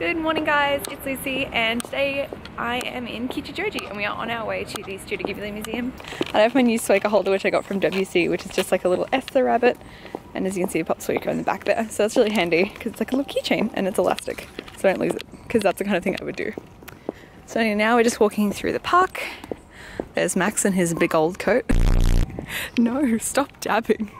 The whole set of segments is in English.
Good morning guys, it's Lucy and today I am in Kichijoji and we are on our way to the Studio Ghibli Museum. I have my new Suica holder which I got from WC which is just like a little Esther rabbit and as you can see it pops Suica in the back there so that's really handy because it's like a little keychain and it's elastic so I don't lose it because that's the kind of thing I would do. So now we're just walking through the park. There's Max in his big old coat. no, stop dabbing.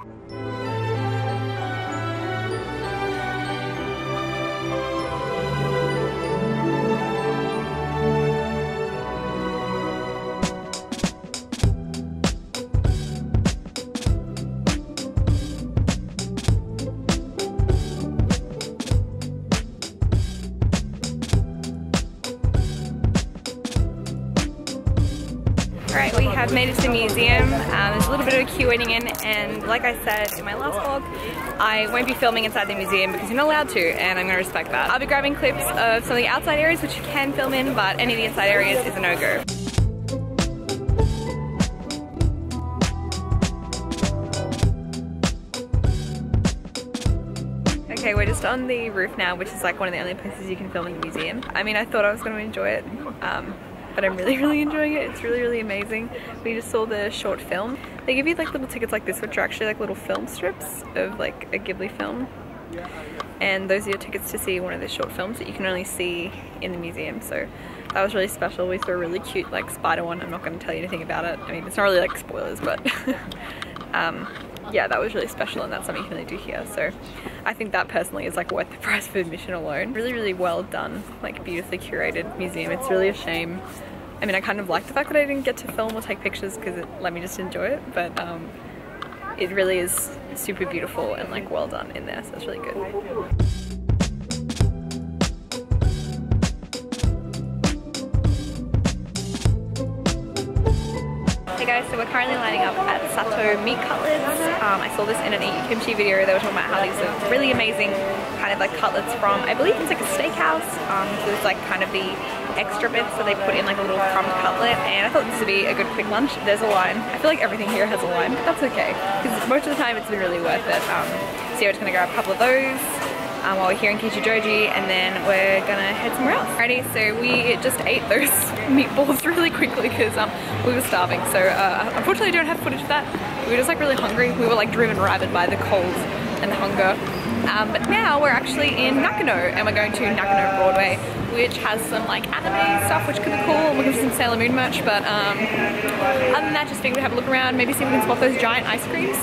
We have made it to the museum. Um, there's a little bit of a queue waiting in and like I said in my last vlog, I won't be filming inside the museum because you're not allowed to and I'm going to respect that. I'll be grabbing clips of some of the outside areas which you can film in but any of the inside areas is a no-go. Okay, we're just on the roof now, which is like one of the only places you can film in the museum. I mean, I thought I was going to enjoy it, um, but I'm really, really enjoying it. It's really, really amazing. We just saw the short film. They give you like little tickets like this, which are actually like little film strips of like a Ghibli film. And those are your tickets to see one of the short films that you can only see in the museum. So that was really special. We saw a really cute like spider one. I'm not going to tell you anything about it. I mean, it's not really like spoilers, but um, yeah, that was really special and that's something you can only do here. So I think that personally is like worth the price for admission alone. Really, really well done, like beautifully curated museum. It's really a shame. I mean, I kind of like the fact that I didn't get to film or take pictures because it let me just enjoy it, but um, it really is super beautiful and like well done in there, so it's really good. Guys, so we're currently lining up at Sato Meat Cutlets. Um, I saw this in an Eat Kimchi video. They were talking about how these are really amazing kind of like cutlets from, I believe it's like a steakhouse. Um, so it's like kind of the extra bits that they put in like a little crumb cutlet and I thought this would be a good quick lunch. There's a line. I feel like everything here has a line, but that's okay because most of the time it's been really worth it. Um, so yeah, we're just gonna grab a couple of those um, while we're here in Kichijoji and then we're gonna head somewhere else. Alrighty, so we just ate those meatballs really quickly because um, we were starving. So uh, unfortunately I don't have footage of that. We were just like really hungry. We were like driven rabid by the cold and the hunger. Um, but now we're actually in Nakano and we're going to Nakano Broadway which has some like anime stuff which could be cool. I'm looking for some Sailor Moon merch but um, other than that just figured we'd have a look around, maybe see if we can spot those giant ice creams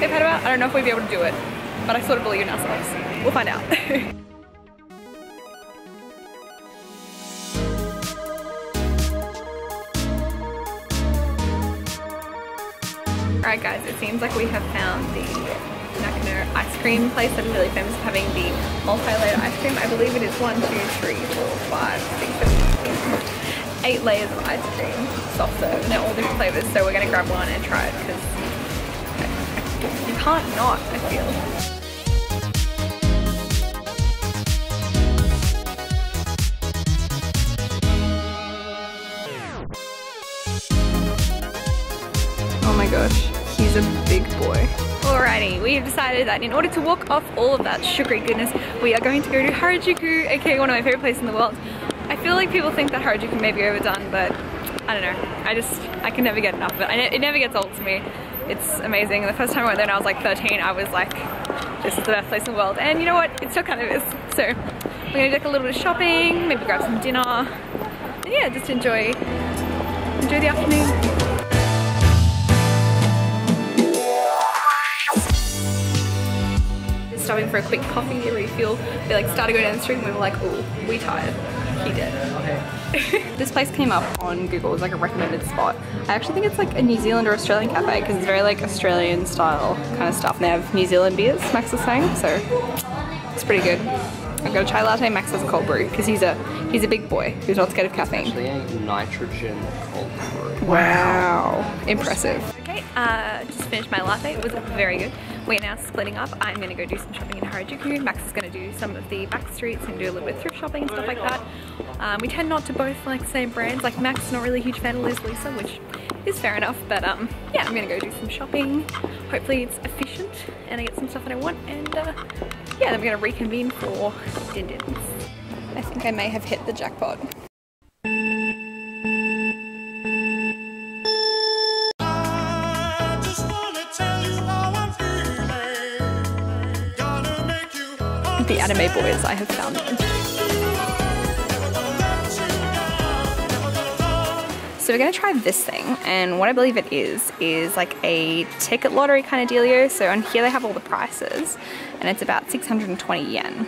they've had about. I don't know if we'd be able to do it but I sort of believe in ourselves. We'll find out. Alright guys, it seems like we have found the Nakano ice cream place that is really famous for having the multi-layer ice cream. I believe it is one, two, three, four, five, six, seven, eight layers of ice cream, soft serve, and they're all different flavors. So we're gonna grab one and try it because you can't not, I feel. A big boy. Alrighty, we have decided that in order to walk off all of that sugary goodness, we are going to go to Harajuku, aka one of my favorite places in the world. I feel like people think that Harajuku may be overdone, but I don't know. I just, I can never get enough of it. It never gets old to me. It's amazing. The first time I went there when I was like 13, I was like, this is the best place in the world. And you know what? It still kind of is. So we're gonna do like a little bit of shopping, maybe grab some dinner, and yeah, just enjoy, enjoy the afternoon. Stopping for a quick coffee to refuel. We like started going down the street and we were like, oh, we tired. He did. Okay. this place came up on Google as like a recommended spot. I actually think it's like a New Zealand or Australian cafe because it's very like Australian style kind of stuff. And they have New Zealand beers, Max was saying, so it's pretty good. I've got a chai latte, Max has a cold brew because he's a he's a big boy who's not scared of caffeine. Actually, a nitrogen cold brew. Wow, impressive. Okay, uh, just finished my latte. It was very good. We're now splitting up. I'm gonna go do some shopping in Harajuku. Max is gonna do some of the back streets and do a little bit of thrift shopping and stuff like that. Um, we tend not to both like the same brands. Like Max is not really a huge fan of Liz Lisa, which is fair enough. But um, yeah, I'm gonna go do some shopping. Hopefully it's efficient and I get some stuff that I want. And uh, yeah, then we're gonna reconvene for din dins. I think I may have hit the jackpot. Anime boys, I have found. So we're gonna try this thing, and what I believe it is, is like a ticket lottery kind of dealio. So on here they have all the prices, and it's about 620 yen.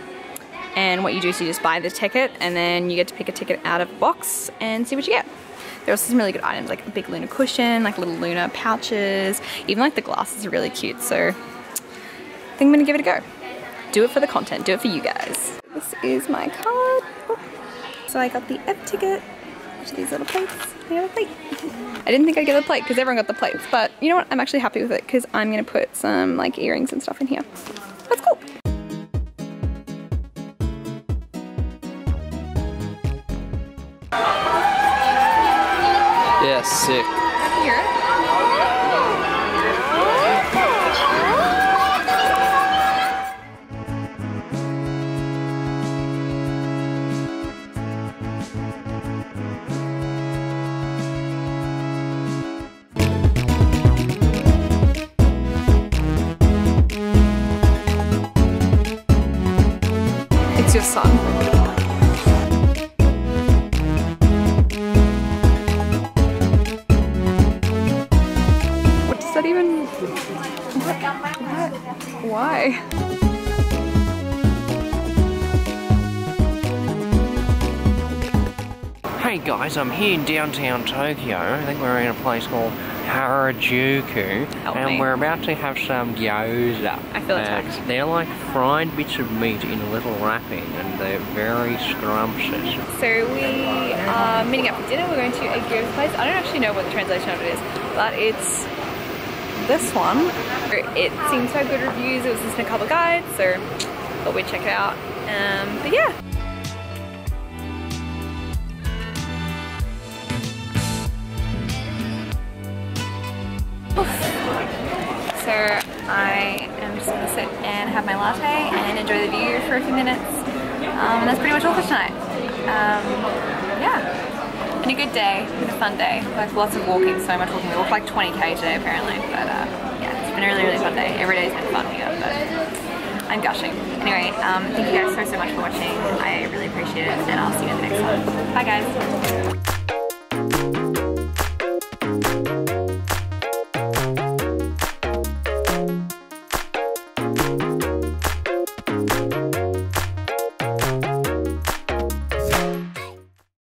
And what you do is you just buy the ticket, and then you get to pick a ticket out of a box and see what you get. There are also some really good items, like a big Luna cushion, like little Luna pouches, even like the glasses are really cute. So I think I'm gonna give it a go. Do it for the content, do it for you guys. This is my card. So I got the F ticket, which are these little plates. I got a plate. I didn't think I'd get a plate because everyone got the plates, but you know what? I'm actually happy with it because I'm gonna put some like earrings and stuff in here. That's cool. Yeah, sick. Here. Why? Hey guys, I'm here in downtown Tokyo. I think we're in a place called Harajuku, Help and me. we're about to have some gyoza. I feel attacked. They're like fried bits of meat in a little wrapping, and they're very scrumptious. So we are meeting up for dinner. We're going to a gyoza place. I don't actually know what the translation of it is, but it's this one. It seems to have good reviews. It was just in a couple guides, so thought we'd check it out. Um, but yeah. So I am just gonna sit and have my latte and enjoy the view for a few minutes. Um, and that's pretty much all for tonight. Um, yeah, been a good day, been a fun day. Like lots of walking, so much walking. We walked like 20k today apparently, but uh, yeah, it's been a really, really fun day. Every day's been fun here, but I'm gushing. Anyway, um, thank you guys so, so much for watching. I really appreciate it, and I'll see you in the next one. Bye guys.